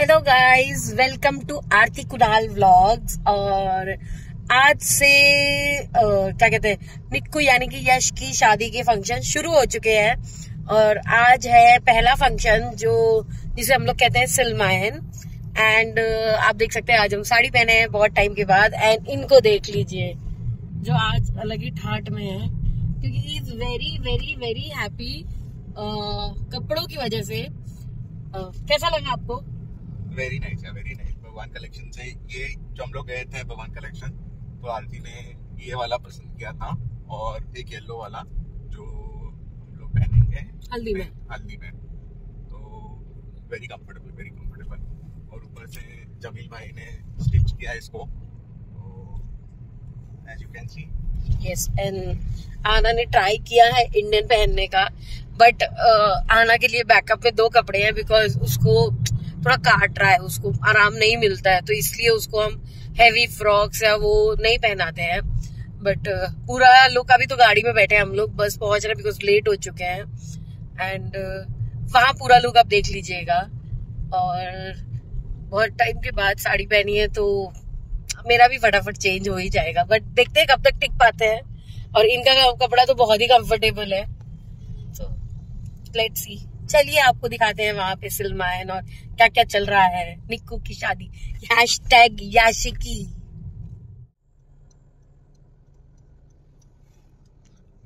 Hello guys welcome to Aarti Kunal vlogs और आज से अ, क्या कहते हैं निक्कू यानी कि यश की शादी के फ़ंक्शन शुरू हो चुके हैं। और आज है पहला फ़ंक्शन जो जिसे हम लोग कहते हैं सिलमायन एंड आप देख सकते हैं आज हम साड़ी पहने हैं बहुत टाइम के बाद। एंड इनको देख लीजिए जो आज अलग ही ठाट में है। क्योंकि is very very very happy कपड़ों की वजह से। अ, कैसा लगा आपको? वेरी नाइस है वेरी नाइस भगवान कलेक्शन से ये जो हम लोग गए थे भगवान कलेक्शन तो आरती ने ये वाला पसंद किया था और एक येलो वाला जो हम लोग पहनेंगे। हल्दी में। हल्दी में। तो वेरी कंफर्टेबल वेरी कंफर्टेबल और ऊपर से जमील भाई ने स्टिच किया इसको। तो as you can see yes and Aana ने ट्राई किया है इंडियन पहनने का बट uh, आना के लिए बैकअप में दो कपड़े हैं बिकॉज़ उसको थोड़ा काट रहा है उसको, आराम नहीं मिलता है तो इसलिए उसको हम हैवी फ्रॉक्स या वो नहीं पहनाते हैं। बट पूरा लुक अभी तो गाड़ी में बैठे हैं हम लोग, बस पहुँच रहे हैं बिकॉज़ लेट हो चुके हैं। एंड वहाँ पूरा लुक आप देख लीजिएगा। और बहुत टाइम के बाद साड़ी पहनी है तो मेरा भी फटाफट चेंज हो ही जाएगा। बट देखते हैं कब तक टिक पाते हैं। और इनका कपड़ा तो बहुत ही कंफर्टेबल है। तो लेट्स सी चलिए आपको दिखाते हैं वहाँ पे सिलमायन और क्या क्या चल रहा है, निक्कू की शादी। हैश टैग याशिकी।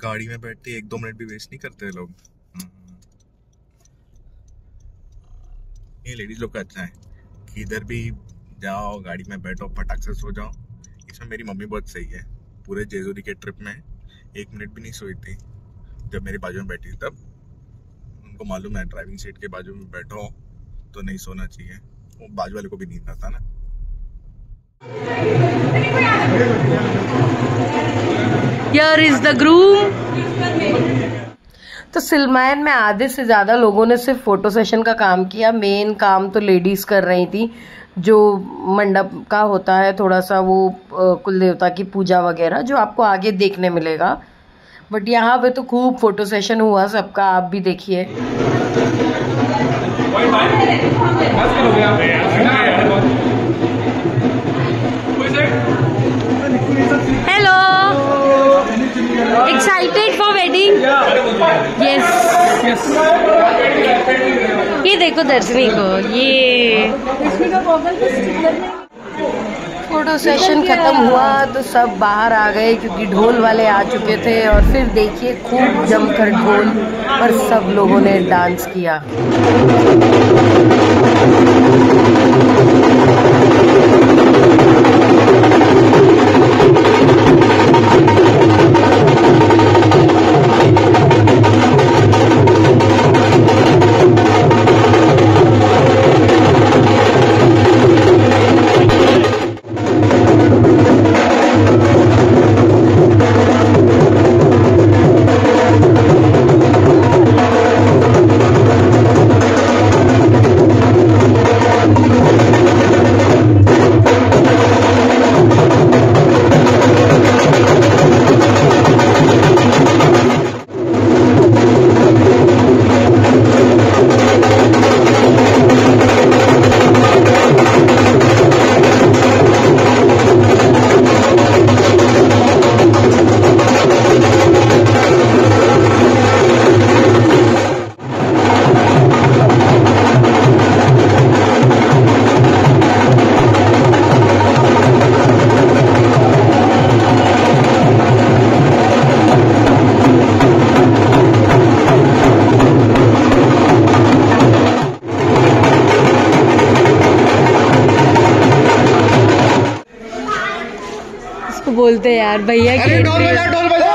गाड़ी में बैठते एक दो मिनट भी वेस्ट नहीं करते लोग। ये लेडीज़ लोग का अच्छा है कि इधर भी जाओ, गाड़ी में बैठो, फटाक से सो जाओ। इसमें मेरी मम्मी बहुत सही है। पूरे जेजूरी के ट्रिप में एक मिनट भी नहीं सोई थी। जब मेरे बाजू में बैठी थी तब। उनको मालूम है ड्राइविंग सीट के बाजू में बैठो तो नहीं सोना चाहिए। वो बाजू वाले को भी नींद आता ना। Here is the groom. तो सिलमायन में आधे से ज़्यादा लोगों ने सिर्फ़ फ़ोटो सेशन का काम किया। मेन काम तो लेडीज़ कर रही थी। जो मंडप का होता है, थोड़ा सा वो कुल देवता की पूजा वगैरह, जो आपको आगे देखने मिलेगा। बट यहाँ पे तो खूब फ़ोटो सेशन हुआ सबका, आप भी देखिए। Hello excited for wedding yes ये देखो दर्शनी को, ये। फ़ोटो सेशन खत्म हुआ तो सब बाहर आ गए क्योंकि ढोल वाले आ चुके थे और फिर देखिए खूब जमकर ढोल पर सब लोगों ने डांस किया। बोलते यार भैया की entry।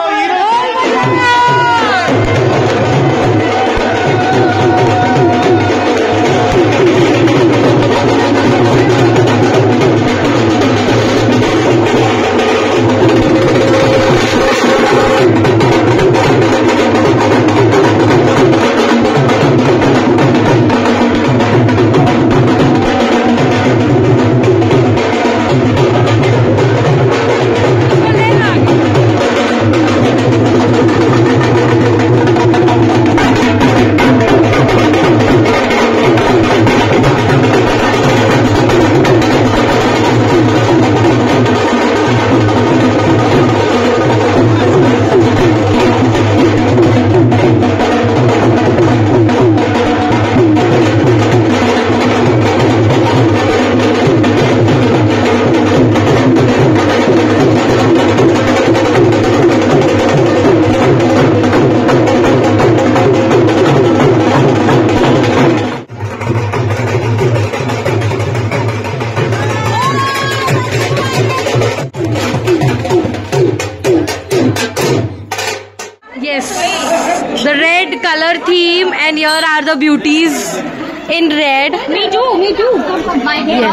And here are the beauties in red. Me too, me too. My hair.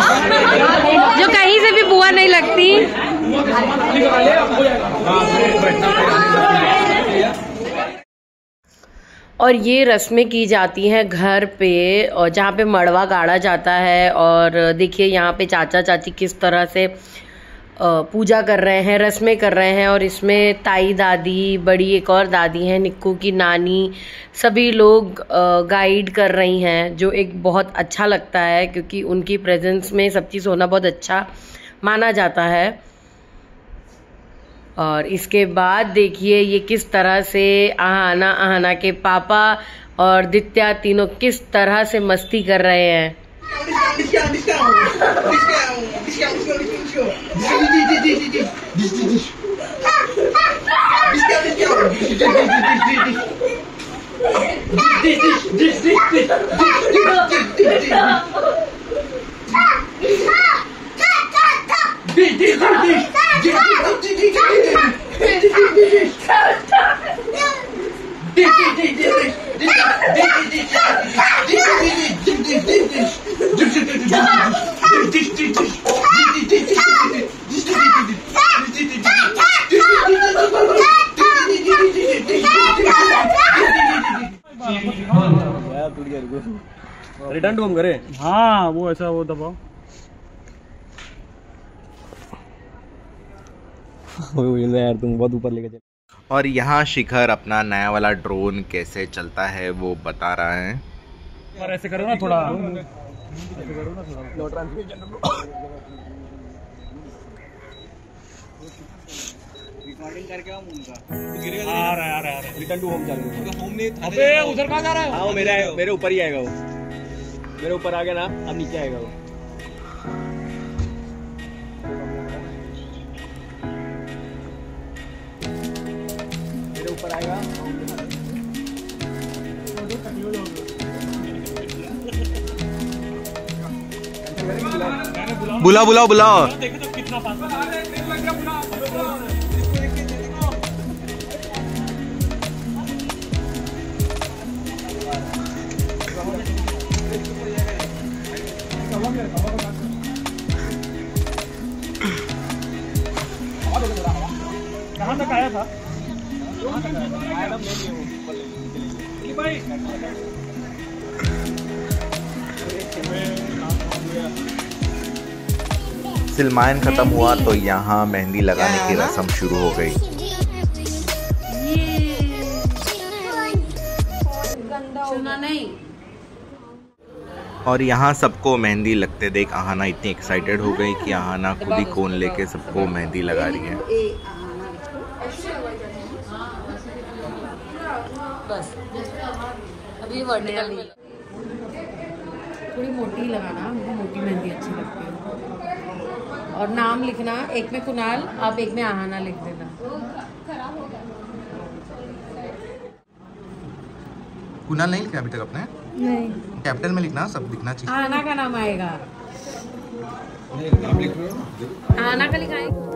जो कहीं से भी बुआ नहीं लगती और ये रस्में की जाती हैं घर पे और जहाँ पे मड़वा गाड़ा जाता है और देखिए यहाँ पे चाचा चाची किस तरह से पूजा कर रहे हैं रस्में कर रहे हैं और इसमें ताई दादी बड़ी एक और दादी हैं निक्कू की नानी सभी लोग गाइड कर रही हैं जो एक बहुत अच्छा लगता है क्योंकि उनकी प्रेजेंस में सब चीज़ होना बहुत अच्छा माना जाता है और इसके बाद देखिए ये किस तरह से आहाना आहाना के पापा और दित्या तीनों किस तरह से मस्ती कर रहे हैं konuşuyor. Diş diş diş diş diş. Diş diş diş. Diş diş diş. Diş diş diş diş diş. Diş diş diş diş diş. Diş diş diş diş diş. Return to home करे। हाँ वो ऐसा वो दबाओ। यार तुम बहुत ऊपर लेके चले और यहाँ शिखर अपना नया वाला ड्रोन कैसे चलता है वो बता रहा है। और ऐसे करो ना थोड़ा। रहा है आ रहा है आ रहा है। रिटर्न टू होम चालू होम नहीं अबे उधर कहाँ जा रहा है। हाँ वो मेरे मेरे ऊपर ही आएगा वो। मेरे ऊपर आ गया ना अब नीचे आएगा वो। मेरे ऊपर आएगा। बुलाओ बुलाओ बुलाओ। देखे तो कितना पास। कहाँ तक आया था सिलमायन खत्म हुआ तो यहाँ मेहंदी लगाने की रस्म शुरू हो गई। सुना नहीं। और यहाँ सबको मेहंदी लगते देख आहाना इतनी एक्साइटेड हो गई कि आहाना खुद ही कोन लेके सबको मेहंदी लगा रही है बस अभी वर्टिकल थोड़ी मोटी लगाना मुझे मोटी मेहंदी अच्छी लगती है। और नाम लिखना एक में कुणाल अब एक में आहाना लिख देना कुणाल नहीं लिखा अभी तक अपने? नहीं। कैपिटल में लिखना सब लिखना चाहिए। आना का नाम आएगा। आना का लिखाएँगे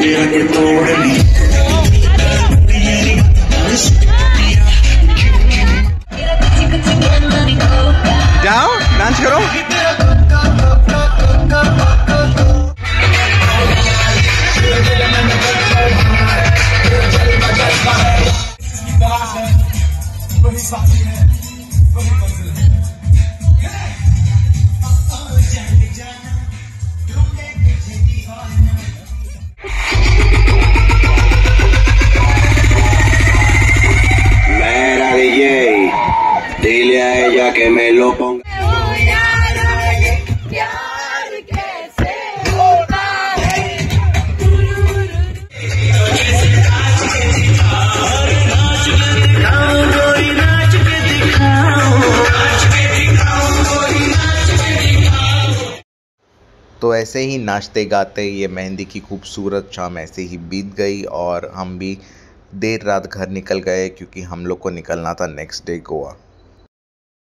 तेरा के तोड़ जाओ डांस तो ऐसे ही नाचते गाते ये मेहंदी की खूबसूरत शाम ऐसे ही बीत गई और हम भी देर रात घर निकल गए क्योंकि हम लोग को निकलना था नेक्स्ट डे गोवा।